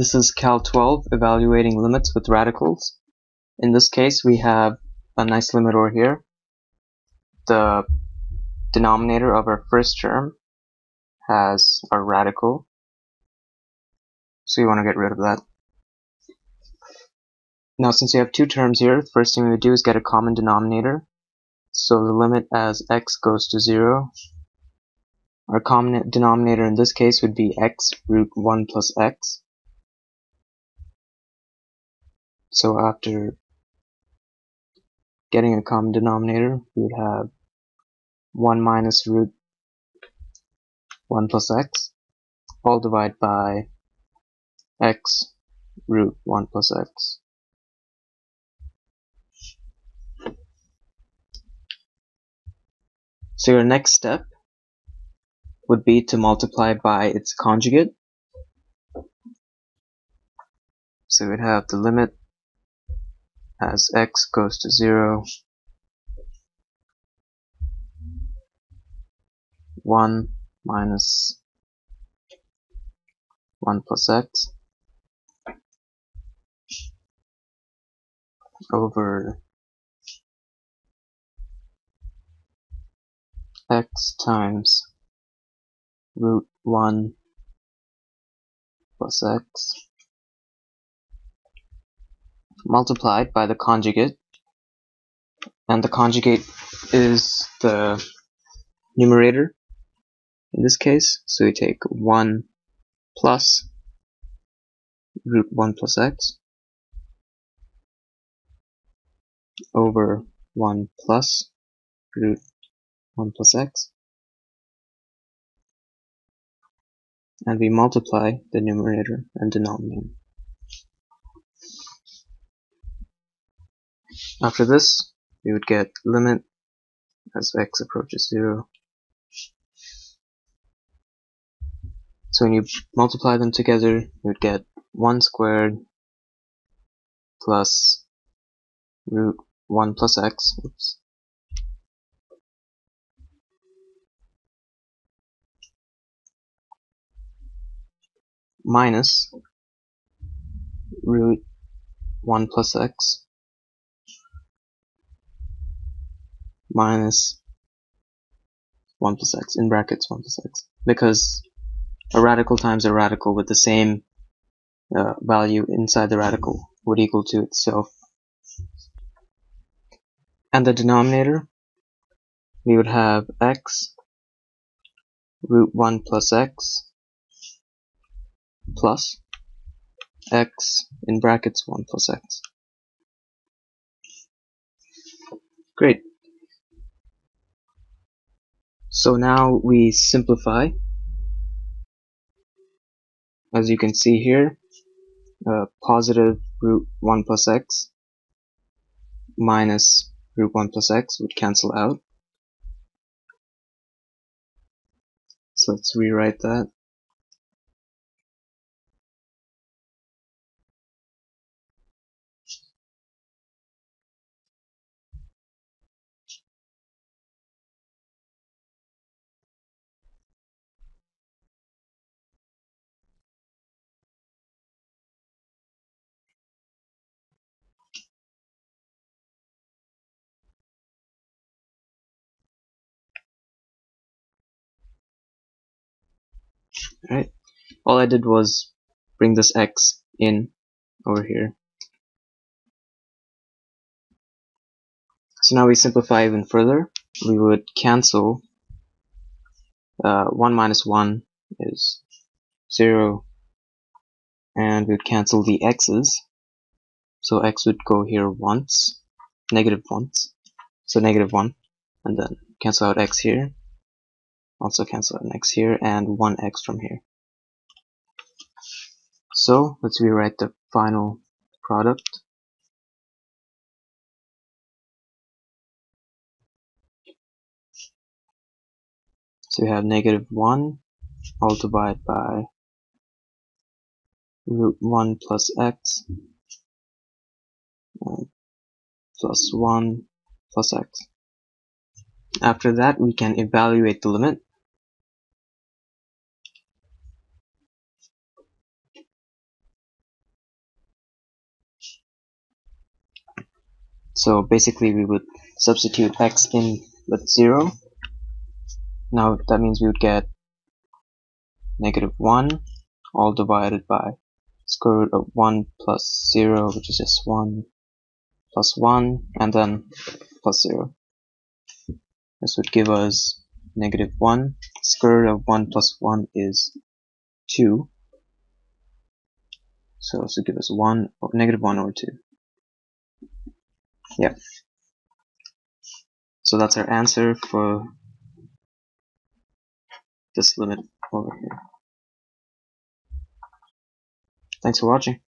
This is Cal 12, evaluating limits with radicals. In this case, we have a nice limit over here. The denominator of our first term has our radical, so you want to get rid of that. Now, since you have two terms here, the first thing we would do is get a common denominator. So the limit as x goes to 0, our common denominator in this case would be x root 1 plus x. So after getting a common denominator, we would have 1 minus root 1 plus x, all divided by x root 1 plus x. So your next step would be to multiply by its conjugate. So we'd have the limit as x goes to 0, 1 minus 1 plus x over x times root 1 plus x multiplied by the conjugate. And the conjugate is the numerator in this case. So we take 1 plus root 1 plus x over 1 plus root 1 plus x. And we multiply the numerator and denominator After this, we would get limit as x approaches 0. So when you multiply them together, you would get 1 squared plus root 1 plus x. Oops. minus root 1 plus x minus 1 plus x in brackets 1 plus x. Because a radical times a radical with the same uh, value inside the radical would equal to itself. And the denominator we would have x root 1 plus x plus x in brackets 1 plus x. Great so now we simplify. As you can see here, uh, positive root 1 plus x minus root 1 plus x would cancel out. So let's rewrite that. Right. All I did was bring this x in over here. So now we simplify even further. We would cancel uh, 1 minus 1 is 0 and we would cancel the x's so x would go here once negative once so negative 1 and then cancel out x here also cancel an x here and one x from here. So let's rewrite the final product. So we have negative 1 all divided by root 1 plus x uh, plus 1 plus x. After that we can evaluate the limit So basically we would substitute x in with 0. Now that means we would get negative 1 all divided by square root of 1 plus 0 which is just 1 plus 1 and then plus 0. This would give us negative 1. Square root of 1 plus 1 is 2. So this would give us 1, or negative 1 over 2. Yep. So that's our answer for this limit over here. Thanks for watching.